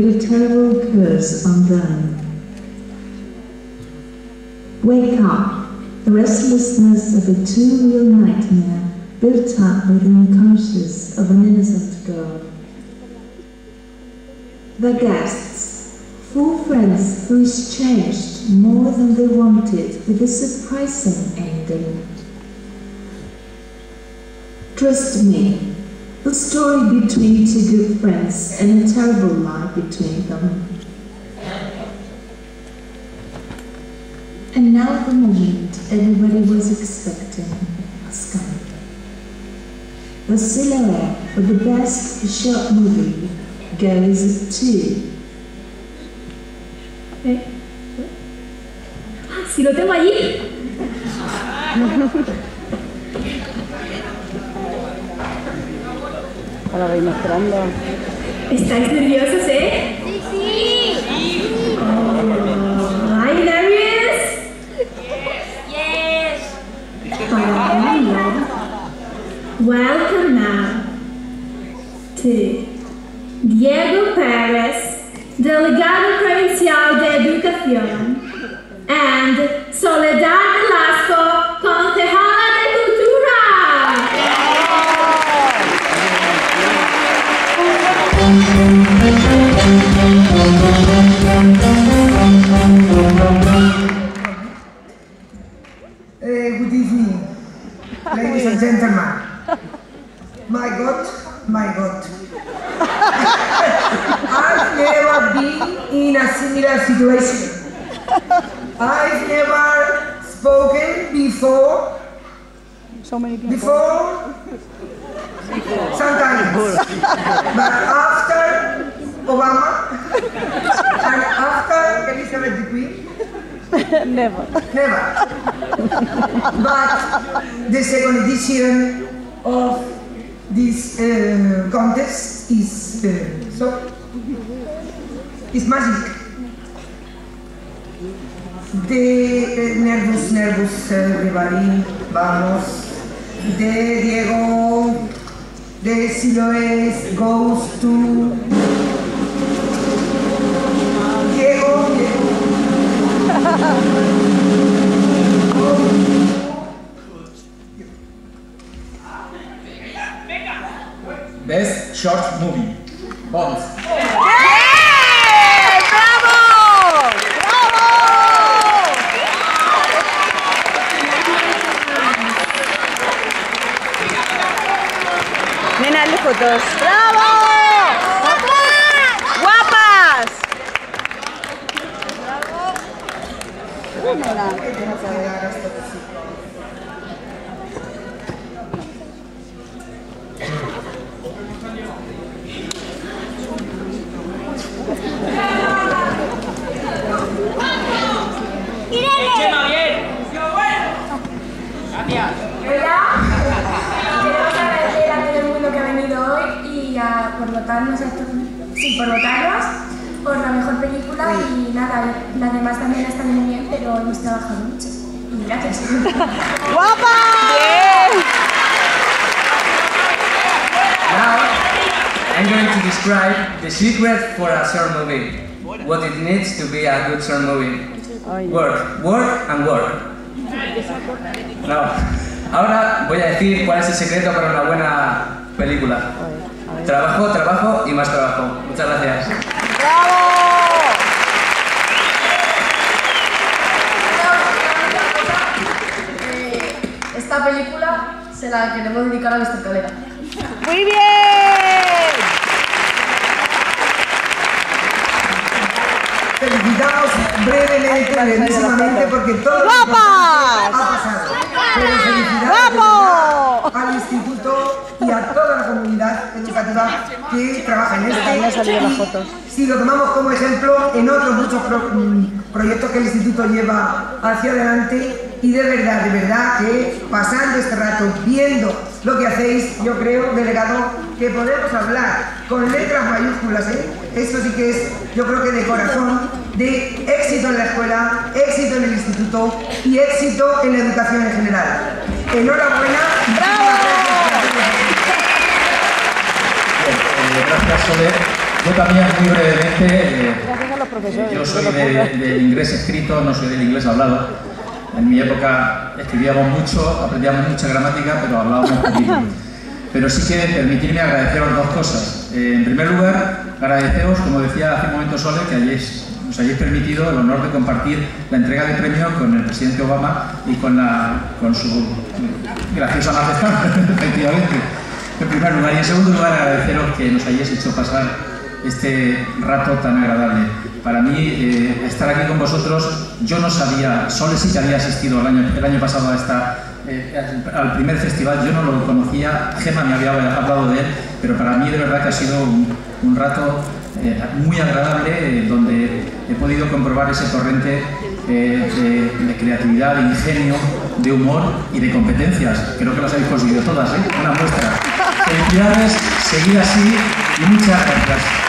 put a terrible curse on them. Wake up, the restlessness of a too real nightmare built up within the conscience of an innocent girl. The guests, four friends who exchanged more than they wanted with a surprising ending. Trust me, the story between two good friends and a terrible lie between them. And now the moment everybody was expecting has come. The silhouette for the best short movie goes to Eh. Ah, si lo tengo allí. Ahora voy mostrando. ¿Estáis nerviosos, eh? Sí, sí. Oh, ¿Are you nervous? Yes. Welcome now to Diego Pérez, delegado provincial de Educación, and Soledad Eh, good evening, ladies and gentlemen. My God, my God. I've never been in a similar situation. I've never spoken before, So many people. before, sometimes. But Never. Never. but the second edition of this uh, contest is uh, so is magic. De eh, nervous, nervous, everybody, vamos. De Diego, de Siloes goes to Best Short Movie. ¡Bravo! Nena, fotos. ¡Bravo! ¡Guapas! ¡Bravo! Nena, Hola, queremos agradecer a todo el mundo que ha venido hoy y a, por votarnos a estos, sí, por votarnos por la mejor película y nada, las demás también están muy bien, pero hemos trabajado mucho. Y gracias. ¡Guapas! Bien. Now, I'm going to describe the secret for a short movie. What it needs to be a good short movie. Work, work and work. No. Ahora voy a decir cuál es el secreto para una buena película. Trabajo, trabajo y más trabajo. Muchas gracias. ¡Bravo! Esta película se la queremos dedicar a Mr. Calera. ¡Muy bien! Porque todo ha pasado. Al instituto y a toda la comunidad educativa que trabaja en este. Y fotos. Si lo tomamos como ejemplo en otros muchos pro- mm, proyectos que el instituto lleva hacia adelante, y de verdad, de verdad que pasando este rato, viendo lo que hacéis, yo creo, delegado, que podemos hablar con letras mayúsculas, ¿eh? Esto sí que es, yo creo que de corazón, de éxito en la escuela, éxito en el instituto y éxito en la educación en general. Enhorabuena. Eh, gracias, Sole. Yo también, muy brevemente, eh, Gracias a los profesores. yo soy de- del inglés escrito, no soy del inglés hablado. En mi época escribíamos mucho, aprendíamos mucha gramática, pero hablábamos poquito. Pero sí que permitirme agradeceros dos cosas. Eh, en primer lugar, agradeceros, como decía hace un momento Sole, que hayáis, nos hayáis permitido el honor de compartir la entrega de premio con el presidente Obama y con, la, con su graciosa majestad, efectivamente. En primer lugar. Y en segundo lugar, agradeceros que nos hayáis hecho pasar este rato tan agradable. Para mí, eh, estar aquí con vosotros, yo no sabía, Sole sí que había asistido el año, el año pasado a esta, eh, al primer festival, yo no lo conocía, Gemma me había hablado de él, pero para mí de verdad que ha sido un, rato eh, muy agradable donde he podido comprobar ese torrente eh, de, de creatividad, de ingenio, de humor y de competencias. Creo que las habéis conseguido todas, ¿eh? Una muestra. Felicidades, seguid así y muchas gracias.